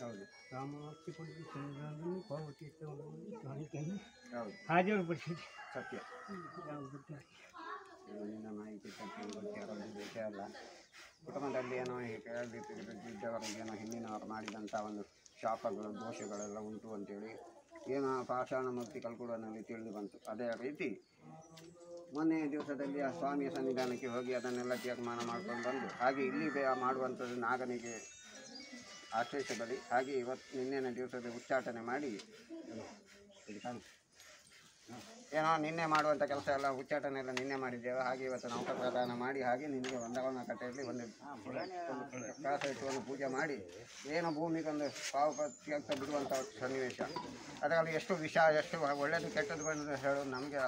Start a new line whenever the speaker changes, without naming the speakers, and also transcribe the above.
ಹೌದು.
ಹಾಜರು
ಸತ್ಯ. ಮಾಹಿತಿ ಕುಟುಂಬದಲ್ಲಿ ಏನೋ ಇದ್ದವರಿಗೆ ಏನೋ ಹಿಂದಿನವರು ಮಾಡಿದಂಥ ಒಂದು ಶಾಪಗಳು ದೋಷಗಳೆಲ್ಲ ಉಂಟು ಅಂತೇಳಿ ಏನೋ ಪಾಷಾಣ ಮುಕ್ತಿ ಕಲ್ಕುಡನಲ್ಲಿ ತಿಳಿದು ಬಂತು ಅದೇ ರೀತಿ ಮೊನ್ನೆ ದಿವಸದಲ್ಲಿ ಆ ಸ್ವಾಮಿಯ ಸನ್ನಿಧಾನಕ್ಕೆ ಹೋಗಿ ಅದನ್ನೆಲ್ಲ ತೀರ್ಮಾನ ಮಾಡ್ಕೊಂಡು ಬಂದು, ಹಾಗೆ ಇಲ್ಲಿ ಮಾಡುವಂಥದ್ದು ನಾಗನಿಗೆ ಆಶ್ಲೇಷ ಬಳಿ ಹಾಗೆ ಇವತ್ತು ನಿನ್ನೆ ದಿವಸದ ಉಚ್ಚಾಟನೆ ಮಾಡಿ. ಏನೋ ನಿನ್ನೆ ಮಾಡುವಂಥ ಕೆಲಸ ಎಲ್ಲ ಉಚ್ಚಾಟನೆ ಎಲ್ಲ ನಿನ್ನೆ ಮಾಡಿದ್ದೇವೆ. ಹಾಗೆ ಇವತ್ತು ನಾವು ಪ್ರದಾನ ಮಾಡಿ, ಹಾಗೆ ನಿನಗೆ ಒಂದವನ ಕಟ್ಟೆಯಲ್ಲಿ ಒಂದು ಒಂದು ಕಾಸ ಇಟ್ಟು ಒಂದು ಪೂಜೆ ಮಾಡಿ, ಏನು ಭೂಮಿಗೊಂದು ಪಾವು ಪ್ರತ್ಯಕ್ಷ ಬಿಡುವಂಥ ಸನ್ನಿವೇಶ. ಅದರಲ್ಲಿ ಎಷ್ಟು ವಿಷ ಎಷ್ಟು ಒಳ್ಳೆಯದು ಕೆಟ್ಟದ್ದು ಬಂದು ಹೇಳೋದು ನಮಗೆ